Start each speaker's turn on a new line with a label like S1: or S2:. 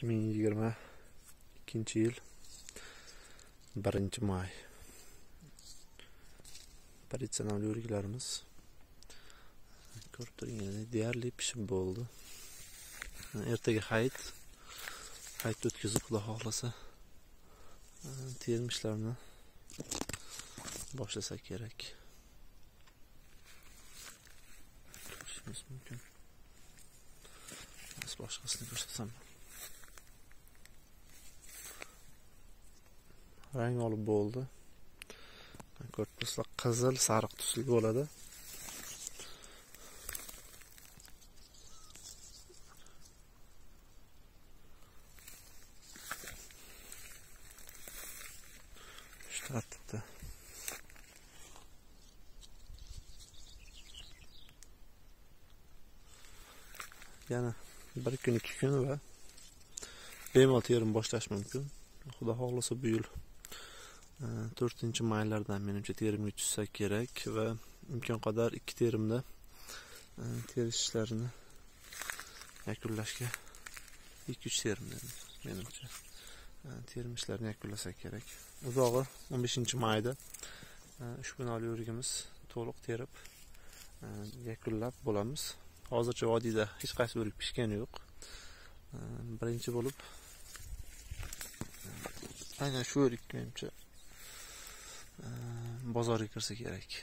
S1: ikki ming yigirma ikkinchi yil birinchi may. Protsessional yo'riklarimiz ko'rib turganingizdek deyarli pishib bo'ldi. Ertaga hayit hayitni o'tkazib xudo xohlasa e, termishlarni boshlasa boshlasak kerak. Ko'rishimiz mumkin. Boshqasini ko'rsatsam rang olib bo'ldi. Ko'rib turibsizlar qizil sariq tusli bo'ladi. Shu tartibda yana bir kun ikki kun va bemalol terim boshlash mumkin. Xudo xohlasa bu yil Э, to'rtinchi maylardan menimcha terimga tushsa kerak va imkon qadar ikki terimda e, terish ishlarini yakunlashga ikki uch terimda menimcha e, terim ishlarini yakunlasak kerak. Uzog'i o'n beshinchi mayda. E, Ushbu nol yo'rigimiz to'liq terib yakunlab bo'lamiz. Hozircha vodiyda hech qaysi o'rik pishgani yo'q. Birinchi bo'lib aynan shu o'rik menimcha bozorga kirsa kerak.